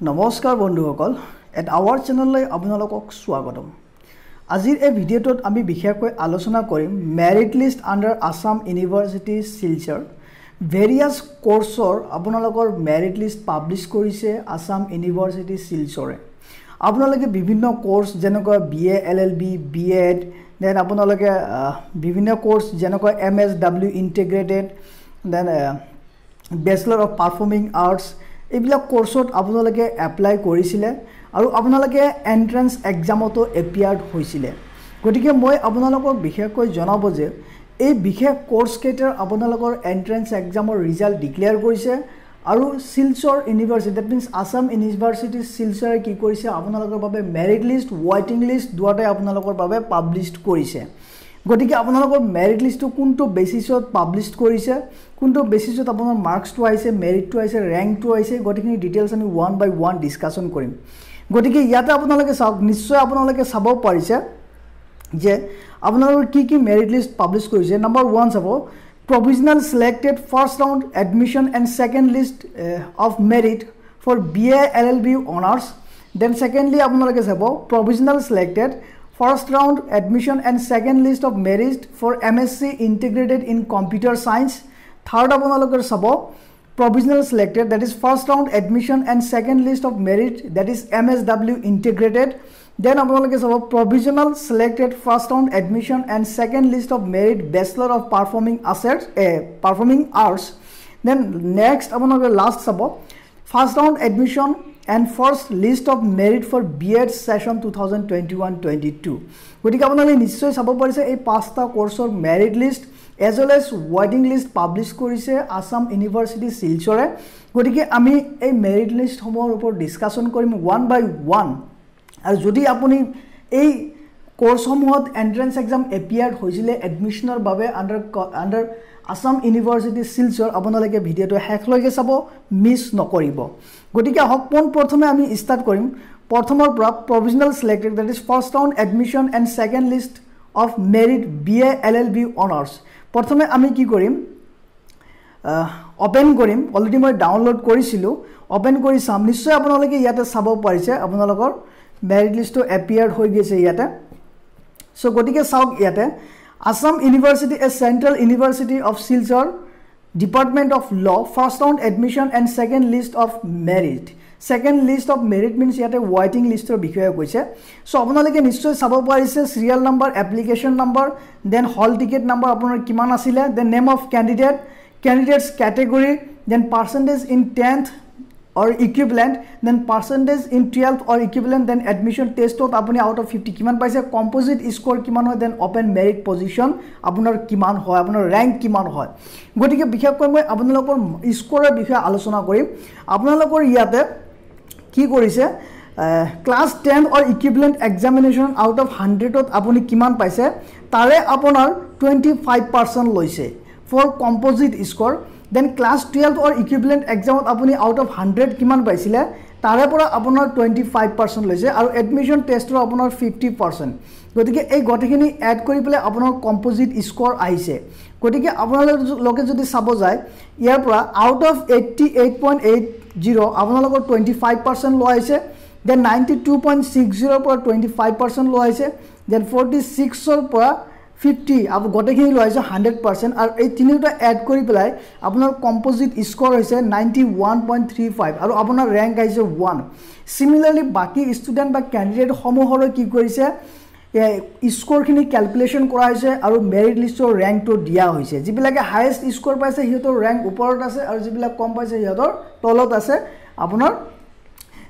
নমস্কাৰ বন্ধুসকল at hour চেনেললৈ আপোনালোকক স্বাগতম। আজিৰ এই ভিডিঅ'টোত আমি বিশেষকৈ আলোচনা কৰিম merit list under Assam university Silchar various কৰ্চৰ আপোনালোকৰ মেৰিট লিষ্ট পাব্লিছ কৰিছে আছাম ইউনিভাৰ্চিটি শিলচৰে আপোনালোকে বিভিন্ন কৰ্চ যেনেকৈ B A L L B B Ed then আপোনালোকে বিভিন্ন কৰ্চ যেনেকৈ M S W integrated then bachelor of performing arts এইবিলাক কৰ্চত আপোনালোকে এপ্লাই কৰিছিলে আৰু আপোনালোকে এণ্ট্ৰেঞ্চ এক্সামতো এপিয়াৰ্ড হৈছিলে। গতিকে মই আপোনালোকক বিশেষকৈ জনাব যে এই বিশেষ কৰ্চকেইটাৰ আপোনালোকৰ এণ্ট্ৰেঞ্চ এক্সামৰ ৰিজাল্ট ডিক্লেয়াৰ কৰিছে আৰু Silchar university that means Assam university শিলচৰে কি কৰিছে আপোনালোকৰ বাবে মেৰিট লিষ্ট ৱাইটিং লিষ্ট দুয়োটাই আপোনালোকৰ বাবে পাব্লিছ কৰিছে। গতিকে আপোনালোকৰ মেৰিট লিষ্টটো কোনটো বেচিছত পাব্লিছ কৰিছে কোনটো বেচিছত আপোনাৰ মাৰ্কছটো আহিছে মেৰিটটো আহিছে ৰেংকটো আহিছে গোটেইখিনি ডিটেইলছ আমি ওৱান বাই ওৱান ডিছকাশ্যন কৰিম। গতিকে ইয়াতে আপোনালোকে চাওক নিশ্চয় আপোনালোকে চাব পাৰিছে যে আপোনালোকৰ কি কি মেৰিট লিষ্ট পাব্লিছ কৰিছে। নম্বৰ ওৱান চাব provisional selected first round admission and second list of merit for B A L L B honours then secondly আপোনালোকে চাব provisional selected admission and second list of merit for M S C integrated in computer science third আপোনালোকে চাব provisional selected that is first round admission and second list of merit that is msw integrated then আপোনালোকে চাব provisional selected first round admission and second list of merit bachelor of performing assets uh, performing arts then next আপোনালোকে last চাব first round admission and first list of merit for bed session 2021-22 গতিকে আপোনালোকে নিশ্চয় চাব পাৰিছে এই পাঁচটা কোৰ্চৰ merit list as well as ৱাইটিং list publish কৰিছে আছাম ইউনিভাৰ্চিটি শিলচৰে গতিকে আমি এই মেৰিট লিষ্টসমূহৰ ওপৰত ডিছকাশ্যন কৰিম ওৱান বাই ওৱান আৰু যদি আপুনি এই কৰ্চসমূহত এণ্ট্ৰেঞ্চ এক্সাম এপিয়াৰ্ড হৈছিলে এডমিশ্যনৰ বাবে under under Assam university Silchar আপোনালোকে ভিডিঅ'টো শেষলৈকে চাব মিছ নকৰিব। গতিকে আহক পোনপ্ৰথমে আমি ষ্টাৰ্ট কৰিম। প্ৰথমৰ পৰা provisional selected that is first round admission and second list of merit B A L L B honours প্ৰথমে আমি কি কৰিম? অ'পেন কৰিম। অলৰেডি মই ডাউনলোড কৰিছিলোঁ। অ'পেন কৰি চাম। নিশ্চয় আপোনালোকে ইয়াতে চাব পাৰিছে। আপোনালোকৰ মেৰিট লিষ্টটো এপিয়াৰ্ড হৈ গৈছে ইয়াতে। চ' গতিকে চাওক ইয়াতে। Assam university a central university of Silchar department of law' first round admission and second list of merit second list of merit means ইয়াতে ৱাইটিং লিষ্টৰ বিষয়ে কৈছে। চ' আপোনালোকে নিশ্চয় চাব পাৰিছে serial number application number then hall ticket number আপোনাৰ কিমান আছিলে then name of candidate candidates category then percentage in tenth or equivalent then percentage in twelve or equivalent then admission টেষ্টত আপুনি আউট অফ ফিফটি কিমান পাইছে composite score কিমান হয় then open merit position আপোনাৰ কিমান হয় আপোনাৰ ৰেংক কিমান হয়। গতিকে বিশেষকৈ মই আপোনালোকৰ স্ক'ৰৰ বিষয়ে আলোচনা কৰিম। আপোনালোকৰ ইয়াতে কি কৰিছে class ten or equivalent examination out of হাণ্ড্ৰেডত আপুনি কিমান পাইছে তাৰে আপোনাৰ টুৱেণ্টি ফাইভ পাৰ্চেণ্ট লৈছে। For composite score then class twelve or equivalent এক্সামত আপুনি আউট অফ হাণ্ড্ৰেড কিমান পাইছিলে? তাৰে পৰা আপোনাৰ টুৱেণ্টি ফাইভ পাৰ্চেণ্ট লৈছে আৰু এডমিশ্যন টেষ্টৰ আপোনাৰ ফিফটি পাৰ্চেণ্ট গতিকে এই গোটেইখিনি এড কৰি পেলাই আপোনাৰ কম্প'জিট স্ক'ৰ আহিছে। গতিকে আপোনালোকে যদি চাব যায় ইয়াৰ পৰা out of eighty eight point eight zero' আপোনালোকৰ টুৱেণ্টি ফাইভ পাৰ্চেণ্ট লোৱা হৈছে। Then ninety two point six জিৰ'ৰ পৰা টুৱেণ্টি ফাইভ পাৰ্চেণ্ট লোৱা হৈছে। দেন ফৰ্টি ছিক্সৰ পৰা ফিফটি গোটেইখিনি লোৱা হৈছে হাণ্ড্ৰেড পাৰ্চেণ্ট আৰু এই তিনিওটা এড কৰি পেলাই আপোনাৰ কম্প'জিট স্ক'ৰ হৈছে ninety one point three five আৰু আপোনাৰ ৰেংক আহিছে ওৱান চিমিলাৰলি বাকী ষ্টুডেণ্ট বা কেণ্ডিডেটসমূহৰো কি কৰিছে স্ক'ৰখিনি কেলকুলেশ্যন কৰা হৈছে আৰু মেৰিট লিষ্টৰ ৰেংকটো দিয়া হৈছে। যিবিলাকে হায়েষ্ট স্ক'ৰ পাইছে সিহঁতৰ ৰেংক ওপৰত আছে আৰু যিবিলাক কম পাইছে সিহঁতৰ তলত আছে। আপোনাৰ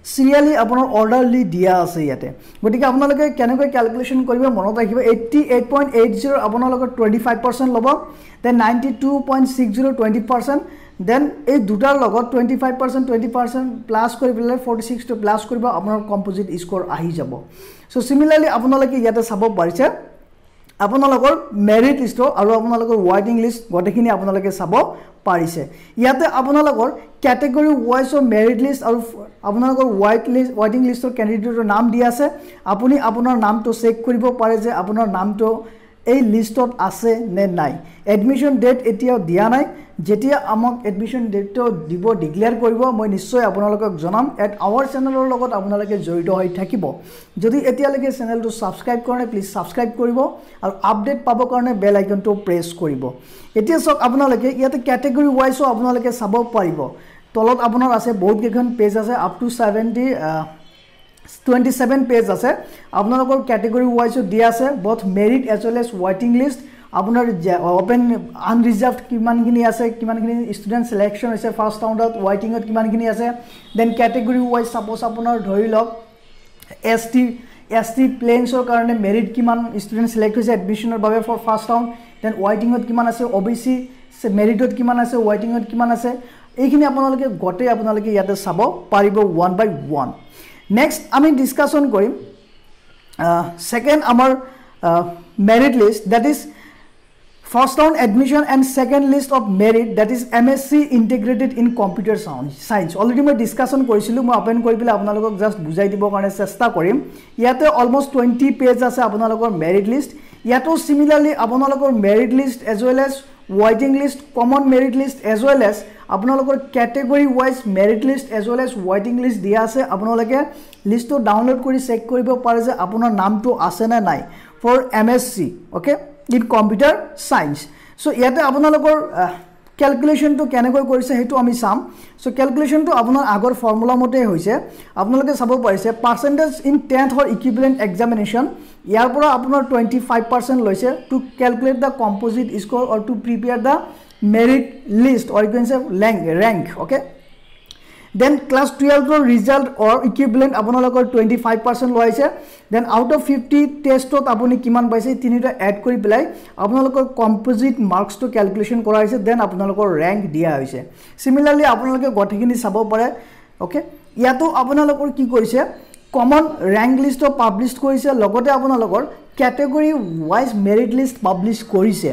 চিৰিয়েলি আপোনাৰ অৰ্ডাৰলি দিয়া আছে ইয়াতে। গতিকে আপোনালোকে কেনেকৈ কেলকুলেশ্যন কৰিব মনত ৰাখিব। Eighty eight point eight zero' আপোনালোকৰ টুৱেণ্টি ফাইভ পাৰ্চেণ্ট ল'ব then ninety two point six zero' twenty percent then এই দুটাৰ লগত twenty five percent twenty percent plus কৰি পেলাই ফৰ্টি ছিক্সটো প্লাছ কৰিব আপোনাৰ কম্প'জিট স্ক'ৰ আহি যাব। চ' চিমিলাৰলি আপোনালোকে ইয়াতে চাব পাৰিছে আপোনালোকৰ মেৰিট লিষ্টৰ আৰু আপোনালোকৰ ৱাইটিং লিষ্ট গোটেইখিনি আপোনালোকে চাব পাৰিছে। ইয়াতে আপোনালোকৰ কেটেগৰী ৱাইজৰ মেৰিট লিষ্ট আৰু আপোনালোকৰ ৱাইট লিষ্ট ৱাইটিং লিষ্টৰ কেণ্ডিডেটৰ নাম দিয়া আছে। আপুনি আপোনাৰ নামটো চেক কৰিব পাৰে যে আপোনাৰ নামটো এই লিষ্টত আছে নে নাই? এডমিশ্যন ডেট এতিয়াও দিয়া নাই। যেতিয়া আমাক এডমিশ্যন ডেটটো দিব ডিক্লেয়াৰ কৰিব মই নিশ্চয় আপোনালোকক জনাম। এট আৱাৰ চেনেলৰ লগত আপোনালোকে জড়িত হৈ থাকিব। যদি এতিয়ালৈকে চেনেলটো ছাবস্ক্ৰাইব কৰা নাই প্লিজ ছাবস্ক্ৰাইব কৰিব আৰু আপডেট পাবৰ কাৰণে বেল আইকনটো প্ৰেছ কৰিব। এতিয়া চাওক আপোনালোকে ইয়াতে কেটেগৰী ৱাইজো আপোনালোকে চাব পাৰিব। তলত আপোনাৰ আছে বহুতকেইখন পেজ আছে up to seventy twenty seven page আছে আপোনালোকৰ কেটেগৰী ৱাইজো দিয়া আছে both merit as well as ৱাইটিং list আপোনাৰ অ'পেন আনৰিজাৰ্ভ কিমানখিনি আছে কিমানখিনি ষ্টুডেণ্ট ছিলেকশ্যন হৈছে ফাৰ্ষ্ট ৰাউণ্ডত ৱাইটিঙত কিমানখিনি আছে। দেন কেটেগৰী ৱাইজ ছাপ'জ আপোনাৰ ধৰি লওক এছ টি এছ টি প্লেইনছৰ কাৰণে মেৰিট কিমান ষ্টুডেণ্ট ছিলেক্ট হৈছে এডমিশ্যনৰ বাবে ফৰ ফাৰ্ষ্ট ৰাউণ্ড দেন ৱাইটিঙত কিমান আছে অ' বি চি মেৰিটত কিমান আছে ৱাইটিঙত কিমান আছে। এইখিনি আপোনালোকে গোটেই আপোনালোকে ইয়াতে চাব পাৰিব ওৱান বাই ওৱান নেক্সট আমি ডিছকাশ্যন কৰিম। ছেকেণ্ড আমাৰ merit list that is first round admission and second list of merit that is M S C integrated in computer science already মই ডিছকাশ্যন কৰিছিলোঁ মই অপেন কৰি পেলাই আপোনালোকক জাষ্ট বুজাই দিবৰ কাৰণে চেষ্টা কৰিম। ইয়াতে অলমষ্ট টুৱেণ্টি পেজ আছে আপোনালোকৰ মেৰিট লিষ্ট ইয়াতো চিমিলাৰলি আপোনালোকৰ merit list as well as ৱাইটিং list common merit list as well as আপোনালোকৰ category wise merit list as well as ৱাইটিং list দিয়া আছে। আপোনালোকে লিষ্টটো ডাউনলোড কৰি চেক কৰিব পাৰে যে আপোনাৰ নামটো আছেনে নাই for M S C okay in computer science চ' ইয়াতে আপোনালোকৰ কেলকুলেশ্যনটো কেনেকৈ কৰিছে সেইটো আমি চাম। চ' কেলকুলেশ্যনটো আপোনাৰ আগৰ ফৰ্মুলা মতেই হৈছে। আপোনালোকে চাব পাৰিছে পাৰ্চেণ্টেজ ইন টেন্থৰ ইকুইভেলেণ্ট এক্সামিনেশ্যন ইয়াৰ পৰা আপোনাৰ টুৱেণ্টি ফাইভ পাৰ্চেণ্ট লৈছে to calculate the composite score or to prepare the merit list or you can say rank okay then class টুৱেলভৰ result or equivalent আপোনালোকৰ টুৱেণ্টি ফাইভ পাৰ্চেণ্ট লোৱাইছে then out of fifty টেষ্টত আপুনি কিমান পাইছে তিনিটা add কৰি পেলাই আপোনালোকৰ কম্পজিট মাৰ্কছটো কেলকুলেশ্যন কৰা হৈছে দেন আপোনালোকৰ ৰেংক দিয়া হৈছে। চিমিলাৰলি আপোনালোকে গোটেইখিনি চাব পাৰে অ'কে ইয়াতো আপোনালোকৰ কি কৰিছে কমন ৰেংক লিষ্টটো পাব্লিছ কৰিছে লগতে আপোনালোকৰ category wise merit list publish কৰিছে।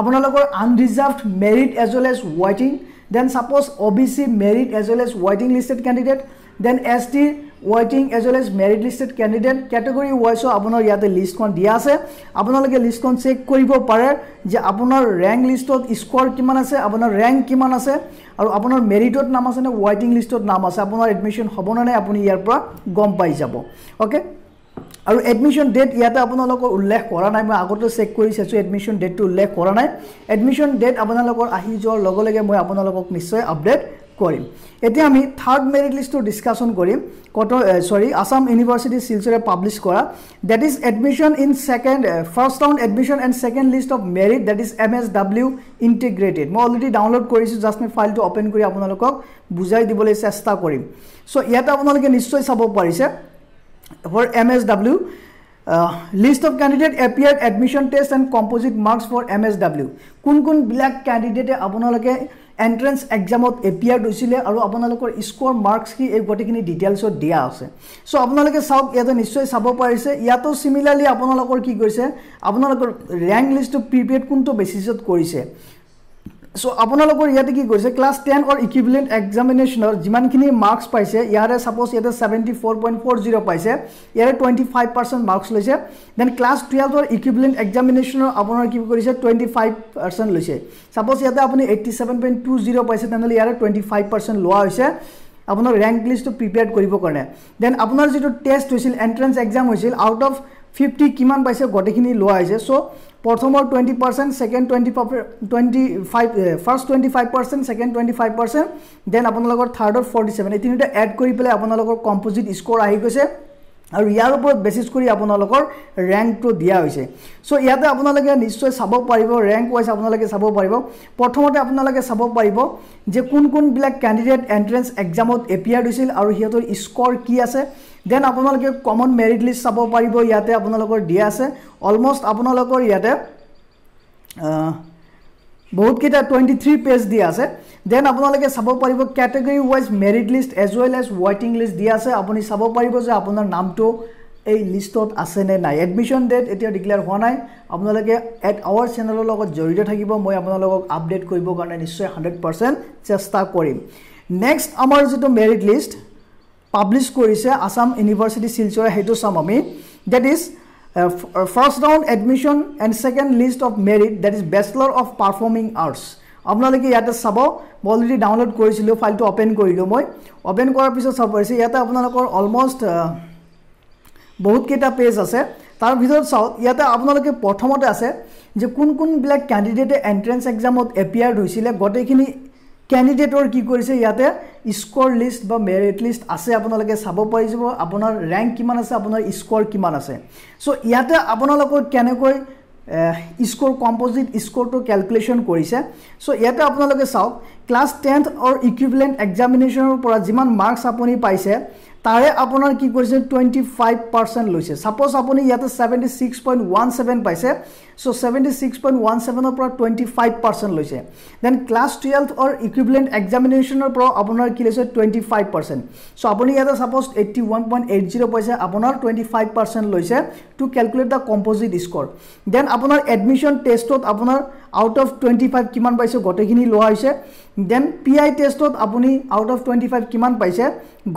আপোনালোকৰ unreserved merit as well as ৱাইটিং then suppose OBC merit as well as waiting listed candidate then ST waiting as well as merit listed candidate category wise আপোনাৰ ইয়াতে লিষ্টখন দিয়া আছে। আপোনালোকে লিষ্টখন check কৰিব পাৰে যে আপোনাৰ ৰেংক লিষ্টত স্ক'ৰ কিমান আছে আপোনাৰ ৰেংক কিমান আছে আৰু আপোনাৰ মেৰিটত নাম আছে নে ৱাইটিং লিষ্টত নাম আছে আপোনাৰ এডমিশ্যন হ'ব নে নাই আপুনি ইয়াৰ পৰা গম পাই যাব। অ'কে আৰু এডমিশ্যন ডেট ইয়াতে আপোনালোকৰ উল্লেখ কৰা নাই মই আগতে চেক কৰি চাইছোঁ এডমিশ্যন ডেটটো উল্লেখ কৰা নাই। এডমিশ্যন ডেট আপোনালোকৰ আহি যোৱাৰ লগে লগে মই আপোনালোকক নিশ্চয় আপডেট কৰিম। এতিয়া আমি থাৰ্ড মেৰিট লিষ্টটো ডিছকাশ্যন কৰিম। কট চৰি আছাম ইউনিভাৰ্চিটি শিলচৰে পাব্লিছ কৰা। Date is admission in second first round admission and second list of merit date is M S W integrated মই অলৰেডি ডাউনলোড কৰিছোঁ জাষ্ট মই ফাইলটো অ'পেন কৰি আপোনালোকক বুজাই দিবলৈ চেষ্টা কৰিম। চ' ইয়াতে আপোনালোকে নিশ্চয় চাব পাৰিছে। For MSW. Uh, list of candidate appeared admission test and composite marks for MSW. কোন কোন বিলাক ক্যান্ডিডেটে আপোনালোকে এন্ট্ৰেন্স এক্সামত এপিয়াৰ হৈছিলে আৰু আপোনালোকৰ স্ক'ৰ মাৰ্কছ কি এই গোটেইখিনি ডিটেইলছত দিয়া আছে চ' আপোনালোকে চাওক ইয়াতে নিশ্চয় চাব পাৰিছে ইয়াতো চিমিলাৰলি আপোনালোকৰ কি কৰিছে আপোনালোকৰ ৰেংক লিষ্টটো প্ৰিপেয়াৰ কোনটো বেচিছত কৰিছে চ' আপোনালোকৰ ইয়াতে কি কৰিছে? ক্লাছ টেন অৰ ইকুইভেলেণ্ট এক্সামিনেশ্যনৰ যিমানখিনি মাৰ্কছ পাইছে ইয়াৰে ছাপ'জ ইয়াতে seventy four point four zero' পাইছে ইয়াৰে টুৱেণ্টি ফাইভ পাৰ্চেণ্ট মাৰ্কছ লৈছে দেন ক্লাছ টুৱেলভৰ ইকুইভেলেণ্ট এক্সামিনেশ্যনৰ আপোনাৰ কি কৰিছে? টুৱেণ্টি ফাইভ পাৰ্চেণ্ট লৈছে। ছাপ'জ ইয়াতে আপুনি eighty seven point two zero' পাইছে তেনেহ'লে ইয়াৰে টুৱেণ্টি ফাইভ পাৰ্চেণ্ট লোৱা হৈছে আপোনাৰ ৰেংক লিষ্টটো প্ৰিপেয়াৰ কৰিবৰ কাৰণে। দেন আপোনাৰ যিটো টেষ্ট হৈছিল এণ্ট্ৰেঞ্চ এক্সাম হৈছিল আউট অফ ফিফটি কিমান পাইছে গোটেইখিনি লোৱা হৈছে। চ' প্ৰথমৰ twenty percent second twenty twenty five first twenty five percent second twenty five percent then আপোনালোকৰ থাৰ্ডত ফৰ্টি ছেভেন এই তিনিটা এড কৰি পেলাই আপোনালোকৰ কম্পজিট স্ক'ৰ আহি গৈছে। আৰু ইয়াৰ ওপৰত বেচিছ কৰি আপোনালোকৰ ৰেংকটো দিয়া হৈছে। চ' ইয়াতে আপোনালোকে নিশ্চয় চাব পাৰিব ৰেংক ৱাইজ আপোনালোকে চাব পাৰিব। প্ৰথমতে আপোনালোকে চাব পাৰিব যে কোন কোনবিলাক কেণ্ডিডেট এণ্ট্ৰেঞ্চ এক্সামত এপিয়াৰ হৈছিল আৰু সিহঁতৰ স্ক'ৰ কি আছে। দেন আপোনালোকে কমন মেৰিট লিষ্ট চাব পাৰিব ইয়াতে আপোনালোকৰ দিয়া আছে। অলমষ্ট আপোনালোকৰ ইয়াতে বহুতকেইটা টুৱেণ্টি থ্ৰী পেজ দিয়া আছে। দেন আপোনালোকে চাব পাৰিব category wise merit list as well as ৱাইটিং list দিয়া আছে। আপুনি চাব পাৰিব যে আপোনাৰ নামটো এই লিষ্টত আছে নে নাই। এডমিশ্যন ডেট এতিয়া ডিক্লেয়াৰ হোৱা নাই। আপোনালোকে এট আৱাৰ চেনেলৰ লগত জড়িত থাকিব। মই আপোনালোকক আপডেট কৰিবৰ কাৰণে নিশ্চয় হাণ্ড্ৰেড পাৰ্চেণ্ট চেষ্টা কৰিম। নেক্সট আমাৰ যিটো মেৰিট লিষ্ট পাব্লিছ কৰিছে আছাম ইউনিভাৰ্চিটি শিলচৰে সেইটো চাম আমি। Date is first round admission and second list of merit date is bachelor of performing arts আপোনালোকে ইয়াতে চাব মই অলৰেডি ডাউনলোড কৰিছিলোঁ ফাইলটো অ'পেন কৰিলোঁ মই। অ'পেন কৰাৰ পিছত চাব পাৰিছে ইয়াতে আপোনালোকৰ অলমষ্ট বহুতকেইটা পেজ আছে। তাৰ ভিতৰত চাওক ইয়াতে আপোনালোকে প্ৰথমতে আছে যে কোন কোনবিলাক কেণ্ডিডেটে এণ্ট্ৰেঞ্চ এক্সামত এপিয়াৰ্ড হৈছিলে গোটেইখিনি কেণ্ডিডেটৰ কি কৰিছে ইয়াতে স্ক'ৰ লিষ্ট বা মেৰিট লিষ্ট আছে আপোনালোকে চাব পাৰিব আপোনাৰ ৰেংক কিমান আছে আপোনাৰ স্ক'ৰ কিমান আছে। চ' ইয়াতে আপোনালোকৰ কেনেকৈ স্ক'ৰ কম্পজিট স্ক'ৰটো কেলকুলেশ্যন কৰিছে। চ' ইয়াতে আপোনালোকে চাওক ক্লাছ টেন্থ অৰ ইকুইভলেণ্ট এক্সামিনেশ্যনৰ পৰা যিমান মাৰ্কছ আপুনি পাইছে তাৰে আপোনাৰ কি কৰিছে টুৱেণ্টি ফাইভ পাৰ্চেণ্ট লৈছে। ছাপ'জ আপুনি ইয়াতে seventy six point one seven পাইছে so' seventy six point one ছেভেনৰ পৰা টুৱেণ্টি ফাইভ পাৰ্চেণ্ট লৈছে। Then class twelve or equivalent এক্সামিনেশ্যনৰ পৰা আপোনাৰ কি লৈছে টুৱেণ্টি ফাইভ পাৰ্চেণ্ট চ' আপুনি ইয়াতে suppose eighty one point eight zero' পাইছে আপোনাৰ টুৱেণ্টি ফাইভ পাৰ্চেণ্ট লৈছে to calculate the composite score then আপোনাৰ এডমিশ্যন টেষ্টত আপোনাৰ আউট অফ টুৱেণ্টি ফাইভ কিমান পাইছে গোটেইখিনি লোৱা হৈছে। দেন পি আই টেষ্টত আপুনি আউট অফ টুৱেণ্টি ফাইভ কিমান পাইছে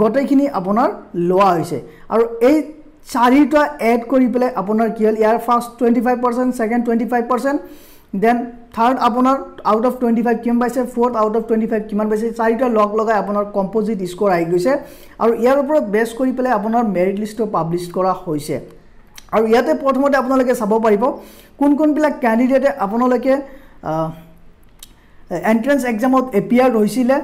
গোটেইখিনি আপোনাৰ লোৱা হৈছে। আৰু এই চাৰিটা এড কৰি পেলাই আপোনাৰ কি হ'ল ইয়াৰ first twenty five percent second twenty five percent then third আপোনাৰ আউট অফ টুৱেণ্টি ফাইভ কিমান পাইছে fourth out of twenty five কিমান পাইছে চাৰিটা লগ লগাই আপোনাৰ কম্পজিট স্ক'ৰ আহি গৈছে। আৰু ইয়াৰ ওপৰত বেছ কৰি পেলাই আপোনাৰ মেৰিট লিষ্টটো পাব্লিছ কৰা হৈছে। আৰু ইয়াতে প্ৰথমতে আপোনালোকে চাব পাৰিব কোন কোনবিলাক কেণ্ডিডেটে আপোনালোকে এণ্ট্ৰেঞ্চ এক্সামত এপিয়াৰ্ড হৈছিলে।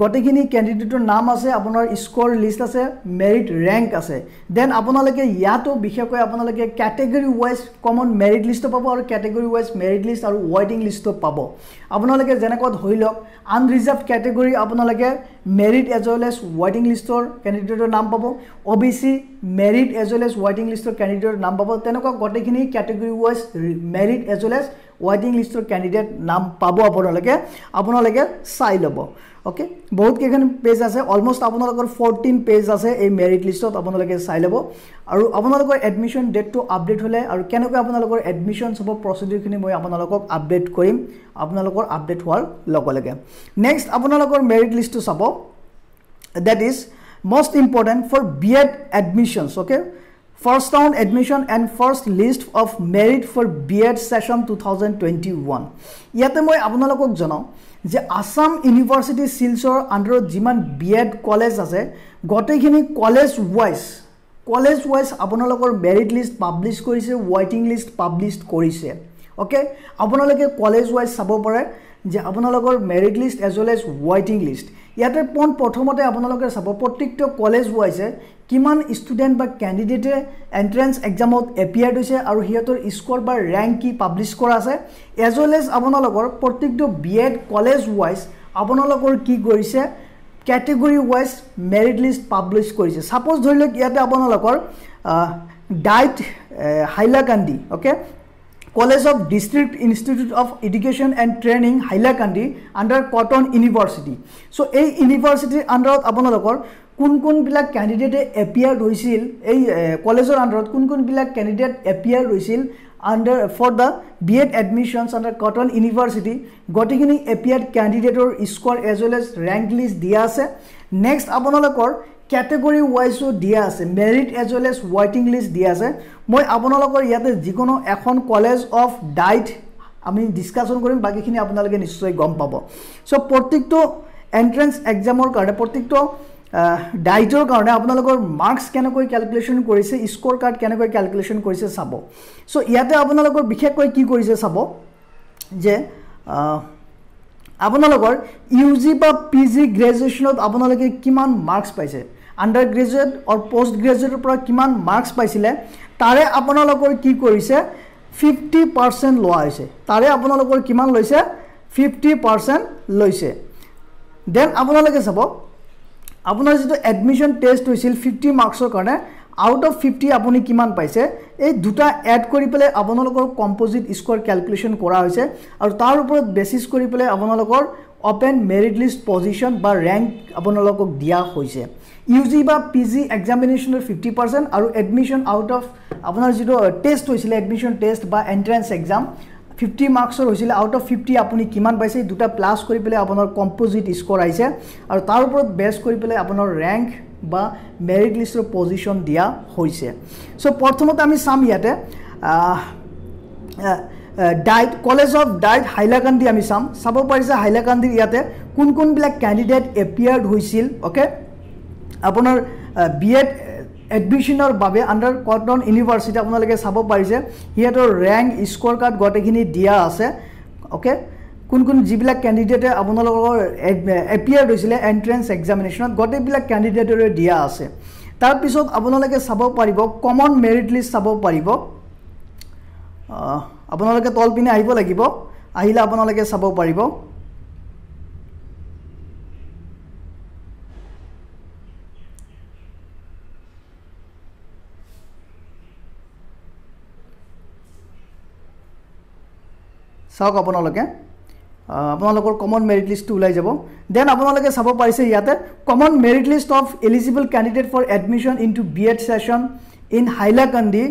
গোটেইখিনি কেণ্ডিডেটৰ নাম আছে আপোনাৰ স্ক'ৰ লিষ্ট আছে মেৰিট ৰেংক আছে। দেন আপোনালোকে ইয়াতো বিশেষকৈ আপোনালোকে কেটেগৰী ৱাইজ কমন মেৰিট লিষ্টো পাব আৰু কেটেগৰী ৱাইজ মেৰিট লিষ্ট আৰু ৱাইটিং লিষ্টো পাব। আপোনালোকে যেনেকুৱা ধৰি লওক আনৰিজাৰ্ভ কেটেগৰী আপোনালোকে মেৰিট এজ ৱেল এজ ৱাইটিং লিষ্টৰ কেণ্ডিডেটৰ নাম পাব। O' B C merit as well as ৱাইটিং লিষ্টৰ কেণ্ডিডেটৰ নাম পাব। তেনেকুৱা গোটেইখিনি category wise merit as well as ৱাইটিং লিষ্টৰ কেণ্ডিডেট নাম পাব আপোনালোকে আপোনালোকে চাই ল'ব। অ'কে বহুতকেইখন পেজ আছে অলমষ্ট আপোনালোকৰ ফৰ্টিন পেজ আছে এই মেৰিট লিষ্টত আপোনালোকে চাই ল'ব। আৰু আপোনালোকৰ এডমিশ্যন ডেটটো আপডেট হ'লে আৰু কেনেকৈ আপোনালোকৰ এডমিশ্যন হ'ব প্ৰচিডিউৰখিনি মই আপোনালোকক আপডেট কৰিম আপোনালোকৰ আপডেট হোৱাৰ লগে লগে। নেক্সট আপোনালোকৰ মেৰিট লিষ্টটো চাব। Date is most important for B Ed admissions okay first round admission and first list of merit for B Ed session two thousand twenty one ইয়াতে মই আপোনালোকক জনাওঁ যে আছাম ইউনিভাৰ্চিটি চিলছৰ আণ্ডাৰত যিমান বি এড কলেজ আছে গোটেইখিনি কলেজ ৱাইজ কলেজ ৱাইজ আপোনালোকৰ মেৰিট লিষ্ট পাব্লিছ কৰিছে ৱাইটিং লিষ্ট পাব্লিছ কৰিছে। অ'কে আপোনালোকে কলেজ ৱাইজ চাব পাৰে যে আপোনালোকৰ merit list as well as ৱাইটিং list ইয়াতে পোন প্ৰথমতে আপোনালোকে চাব প্ৰত্যেকটো কলেজ ৱাইজে কিমান ষ্টুডেণ্ট বা কেণ্ডিডেটে এণ্ট্ৰেঞ্চ এক্সামত এপিয়াৰ্ড হৈছে আৰু সিহঁতৰ স্ক'ৰ বা ৰেংক কি পাব্লিছ কৰা আছে এজ ৱেল এজ আপোনালোকৰ প্ৰত্যেকটো বি এড কলেজ ৱাইজ আপোনালোকৰ কি কৰিছে category wise merit list publish কৰিছে। ছাপ'জ ধৰি লওক ইয়াতে আপোনালোকৰ DIET Hailakandi okay college of district institute of education and training Hailakandi under Cotton University so' এই ইউনিভাৰ্চিটিৰ আণ্ডাৰত আপোনালোকৰ কোন কোনবিলাক কেণ্ডিডেটে এপিয়াৰ্ড হৈছিল এই কলেজৰ আণ্ডাৰত কোন কোনবিলাক কেণ্ডিডেট এপিয়াৰ্ড হৈছিল under for the B Ed admissions under Cotton University গোটেইখিনি appeared কেণ্ডিডেটৰ score as well as rank list দিয়া আছে। নেক্সট আপোনালোকৰ কেটেগৰী ৱাইজো দিয়া আছে মেৰিট এজ ৱেল এজ ৱাইটিং লিষ্ট দিয়া আছে। মই আপোনালোকৰ ইয়াতে যিকোনো এখন কলেজ অফ ডাইট আমি ডিছকাশ্যন কৰিম বাকীখিনি আপোনালোকে নিশ্চয় গম পাব। চ' প্ৰত্যেকটো এণ্ট্ৰেঞ্চ এক্সামৰ কাৰণে প্ৰত্যেকটো ডাইটৰ কাৰণে আপোনালোকৰ মাৰ্কছ কেনেকৈ কেলকুলেশ্যন কৰিছে স্ক'ৰ কাৰ্ড কেনেকৈ কেলকুলেশ্যন কৰিছে চাব। চ' ইয়াতে আপোনালোকৰ বিশেষকৈ কি কৰিছে চাব যে আপোনালোকৰ ইউ জি বা পি জি গ্ৰেজুৱেশ্যনত আপোনালোকে কিমান মাৰ্কছ পাইছে। আণ্ডাৰ গ্ৰেজুৱেট আৰু পষ্ট গ্ৰেজুৱেটৰ পৰা কিমান মাৰ্কছ পাইছিলে তাৰে আপোনালোকৰ কি কৰিছে ফিফটি পাৰ্চেণ্ট লোৱা হৈছে। তাৰে আপোনালোকৰ কিমান লৈছে ফিফটি পাৰ্চেণ্ট লৈছে। দেন আপোনালোকে চাব আপোনাৰ যিটো এডমিশ্যন টেষ্ট হৈছিল ফিফটি মাৰ্কছৰ কাৰণে আউট অফ ফিফটি আপুনি কিমান পাইছে এই দুটা এড কৰি পেলাই আপোনালোকৰ কম্পজিট স্ক'ৰ কেলকুলেশ্যন কৰা হৈছে আৰু তাৰ ওপৰত বেচিছ কৰি পেলাই আপোনালোকৰ অ'পেন মেৰিট লিষ্ট পজিশ্যন বা ৰেংক আপোনালোকক দিয়া হৈছে। ইউ জি বা পি জি এক্সামিনেশ্যনৰ ফিফটি পাৰ্চেণ্ট আৰু এডমিশ্যন আউট অফ আপোনাৰ যিটো টেষ্ট হৈছিলে এডমিশ্যন টেষ্ট বা এণ্ট্ৰেঞ্চ এক্সাম ফিফটি মাৰ্কছৰ হৈছিলে আউট অফ ফিফটি আপুনি কিমান পাইছে দুটা প্লাছ কৰি পেলাই আপোনাৰ কম্প'জিট স্ক'ৰ আহিছে। আৰু তাৰ ওপৰত বেছ কৰি পেলাই আপোনাৰ ৰেংক বা মেৰিট লিষ্টৰ পজিশ্যন দিয়া হৈছে। চ' প্ৰথমতে আমি চাম ইয়াতে DIET college of DIET Hailakandi আমি চাম। চাব পাৰিছে হাইলাকান্দিৰ ইয়াতে কোন কোনবিলাক কেণ্ডিডেট এপিয়াৰ্ড হৈছিল অ'কে আপোনাৰ বি এড এডমিশ্যনৰ বাবে আণ্ডাৰ কটন ইউনিভাৰ্চিটি আপোনালোকে চাব পাৰিছে সিহঁতৰ ৰেংক স্ক'ৰ কাৰ্ড গোটেইখিনি দিয়া আছে। অ'কে কোন কোন যিবিলাক কেণ্ডিডেটে আপোনালোকৰ এপিয়াৰ্ড হৈছিলে এণ্ট্ৰেঞ্চ এক্সামিনেশ্যনত গোটেইবিলাক কেণ্ডিডেটৰে দিয়া আছে। তাৰপিছত আপোনালোকে চাব পাৰিব কমন মেৰিট লিষ্ট চাব পাৰিব। আপোনালোকে তল পিনে আহিব লাগিব আহিলে আপোনালোকে চাব পাৰিব। চাওক আপোনালোকে। আপোনালোকৰ কমন মেৰিট লিষ্টটো ওলাই যাব। দেন আপোনালোকে চাব পাৰিছে ইয়াতে common merit list of eligible candidate for admission into B Ed session in Hailakandi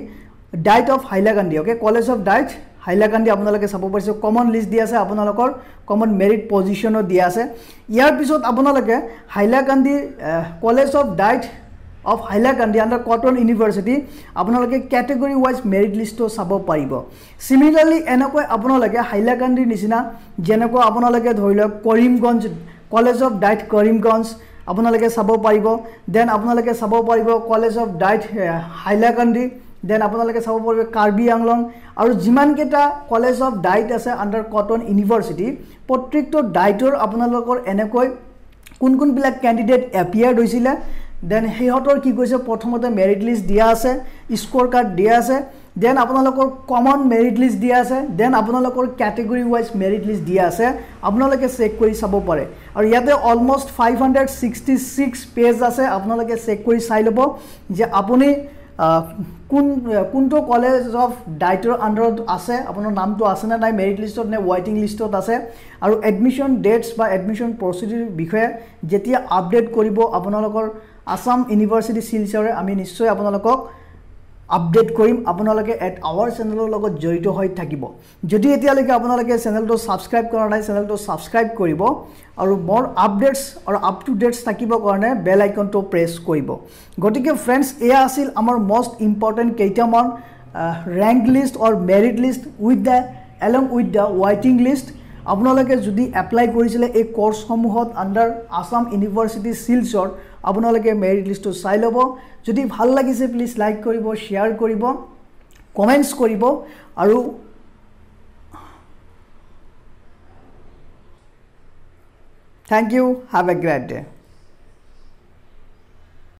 DIET of Hailakandi okay college of DIET Hailakandi আপোনালোকে চাব পাৰিছে। কমন লিষ্ট দিয়া আছে আপোনালোকৰ কমন মেৰিট পজিশ্যনো দিয়া আছে। ইয়াৰ পিছত আপোনালোকে Hailakandi college of DIET of Hailakandi under Cotton University আপোনালোকে কেটেগৰী ৱাইজ মেৰিট লিষ্টটো চাব পাৰিব। চিমিলাৰলি এনেকৈ আপোনালোকে হাইলাকান্দিৰ নিচিনা যেনেকৈ আপোনালোকে ধৰি লওক Karimganj college of DIET Karimganj আপোনালোকে চাব পাৰিব। দেন আপোনালোকে চাব পাৰিব college of DIET Hailakandi then আপোনালোকে চাব পাৰিব কাৰ্বি আংলং আৰু যিমানকেইটা কলেজ অফ ডাইট আছে আণ্ডাৰ কটন ইউনিভাৰ্চিটি প্ৰত্যেকটো ডাইটৰ আপোনালোকৰ এনেকৈ কোন কোনবিলাক কেণ্ডিডেট এপিয়াৰ্ড হৈছিলে দেন সিহঁতৰ কি কৈছে? প্ৰথমতে মেৰিট লিষ্ট দিয়া আছে স্ক'ৰ কাৰ্ড দিয়া আছে দেন আপোনালোকৰ কমন মেৰিট লিষ্ট দিয়া আছে দেন আপোনালোকৰ কেটেগৰী ৱাইজ মেৰিট লিষ্ট দিয়া আছে। আপোনালোকে চেক কৰি চাব পাৰে। আৰু ইয়াতে almost five hundred sixty six page আছে আপোনালোকে চেক কৰি চাই ল'ব যে আপুনি কোন কোনটো কলেজ অফ ডাইটৰ আণ্ডাৰত আছে আপোনাৰ নামটো আছেনে নাই মেৰিট লিষ্টত নে ৱাইটিং লিষ্টত আছে। আৰু এডমিশ্যন ডেটছ বা এডমিশ্যন প্ৰচিডিউৰ বিষয়ে যেতিয়া আপডেট কৰিব আপোনালোকৰ আছাম ইউনিভাৰ্চিটি শিলচৰে আমি নিশ্চয় আপোনালোকক আপডেট কৰিম। আপোনালোকে এট আৱাৰ চেনেলৰ লগত জড়িত হৈ থাকিব। যদি এতিয়ালৈকে আপোনালোকে চেনেলটো ছাবস্ক্ৰাইব কৰা নাই চেনেলটো ছাবস্ক্ৰাইব কৰিব আৰু মোৰ আপডেটছ আৰু আপ টু ডেটছ থাকিবৰ কাৰণে বেল আইকনটো প্ৰেছ কৰিব। গতিকে ফ্ৰেণ্ডছ এয়া আছিল আমাৰ মষ্ট ইম্পৰ্টেণ্ট কেইটামান rank list or merit list with the along with the ৱাইটিং list আপোনালোকে যদি এপ্লাই কৰিছিলে এই কৰ্চসমূহত আণ্ডাৰ আছাম ইউনিভাৰ্চিটি চিলছৰ আপোনালোকে মেৰিট লিষ্টটো চাই ল'ব। যদি ভাল লাগিছে প্লিজ লাইক কৰিব শ্বেয়াৰ কৰিব কমেণ্টছ কৰিব আৰু thank you have a great day